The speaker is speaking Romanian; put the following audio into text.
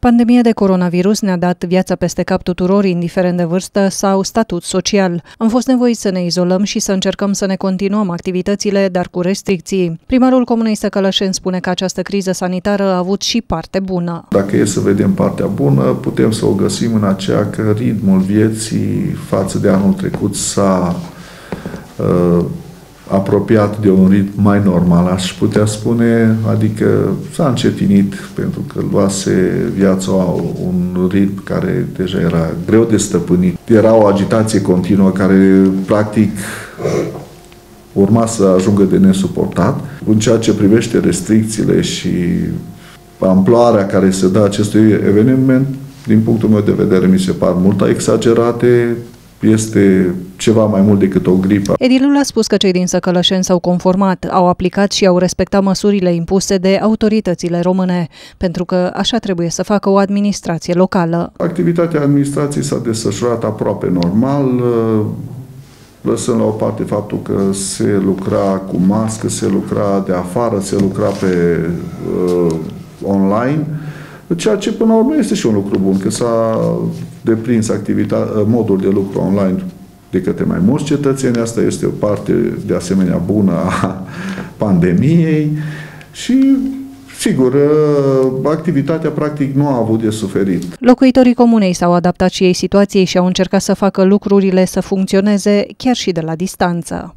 Pandemia de coronavirus ne-a dat viața peste cap tuturor, indiferent de vârstă sau statut social. Am fost nevoiți să ne izolăm și să încercăm să ne continuăm activitățile, dar cu restricții. Primarul Comunei Săcălășeni spune că această criză sanitară a avut și parte bună. Dacă e să vedem partea bună, putem să o găsim în aceea că ritmul vieții față de anul trecut s-a uh, apropiat de un ritm mai normal, aș putea spune, adică s-a încetinit pentru că luase viața un ritm care deja era greu de stăpânit. Era o agitație continuă care practic urma să ajungă de nesuportat. În ceea ce privește restricțiile și amploarea care se dă acestui eveniment, din punctul meu de vedere, mi se par mult exagerate, este ceva mai mult decât o gripă. Edilul a spus că cei din Săcălășeni s-au conformat, au aplicat și au respectat măsurile impuse de autoritățile române, pentru că așa trebuie să facă o administrație locală. Activitatea administrației s-a desfășurat aproape normal, lăsând la o parte faptul că se lucra cu mască, se lucra de afară, se lucra pe uh, online, Ceea ce până la urmă este și un lucru bun, că s-a deprins modul de lucru online de către mai mulți cetățeni. Asta este o parte de asemenea bună a pandemiei și Sigur, activitatea practic nu a avut de suferit. Locuitorii comunei s-au adaptat și ei situației și au încercat să facă lucrurile să funcționeze chiar și de la distanță.